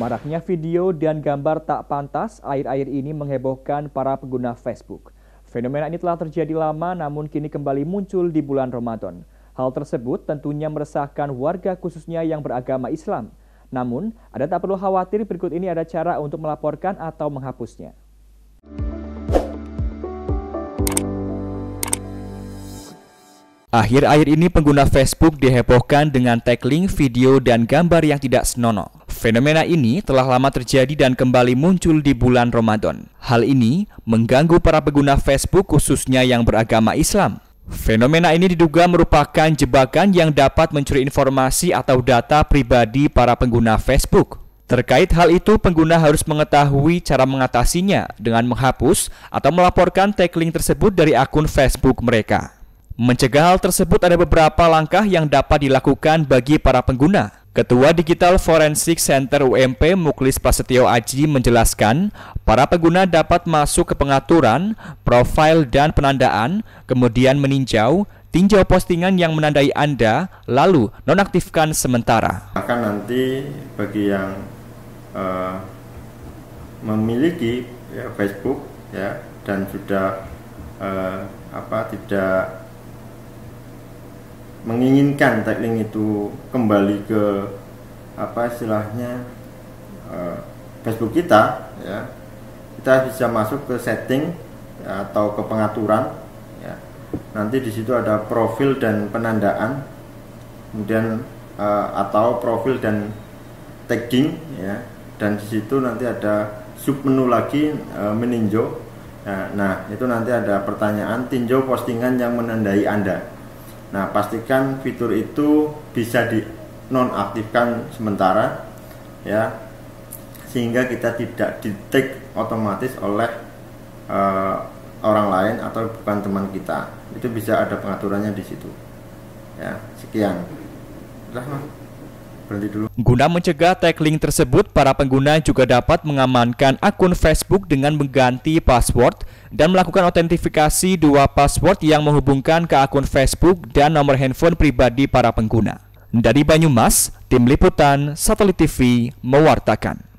Maraknya video dan gambar tak pantas air-air ini menghebohkan para pengguna Facebook. Fenomena ini telah terjadi lama namun kini kembali muncul di bulan Ramadan. Hal tersebut tentunya meresahkan warga khususnya yang beragama Islam. Namun, ada tak perlu khawatir berikut ini ada cara untuk melaporkan atau menghapusnya. Akhir-akhir ini pengguna Facebook dihebohkan dengan tagging video dan gambar yang tidak senonoh. Fenomena ini telah lama terjadi dan kembali muncul di bulan Ramadan. Hal ini mengganggu para pengguna Facebook khususnya yang beragama Islam. Fenomena ini diduga merupakan jebakan yang dapat mencuri informasi atau data pribadi para pengguna Facebook. Terkait hal itu, pengguna harus mengetahui cara mengatasinya dengan menghapus atau melaporkan tagging tersebut dari akun Facebook mereka. Mencegah hal tersebut ada beberapa langkah yang dapat dilakukan bagi para pengguna. Ketua Digital Forensic Center UMP Muklis Prasetyo Aji menjelaskan, para pengguna dapat masuk ke pengaturan, profil dan penandaan, kemudian meninjau, tinjau postingan yang menandai Anda, lalu nonaktifkan sementara. Akan nanti bagi yang uh, memiliki ya, Facebook ya dan sudah uh, apa tidak menginginkan tagging itu kembali ke apa istilahnya uh, Facebook kita ya. Kita bisa masuk ke setting ya, atau ke pengaturan ya. Nanti di situ ada profil dan penandaan kemudian uh, atau profil dan tagging ya. Dan di situ nanti ada sub menu lagi uh, meninjau. Ya, nah itu nanti ada pertanyaan tinjau postingan yang menandai anda Nah, pastikan fitur itu bisa di nonaktifkan sementara ya sehingga kita tidak di-take otomatis oleh uh, orang lain atau bukan teman kita. Itu bisa ada pengaturannya di situ. Ya, sekian. Udah, berhenti dulu. Guna mencegah tagging tersebut, para pengguna juga dapat mengamankan akun Facebook dengan mengganti password dan melakukan autentifikasi dua password yang menghubungkan ke akun Facebook dan nomor handphone pribadi para pengguna. Dari Banyumas, Tim Liputan Satelit TV mewartakan.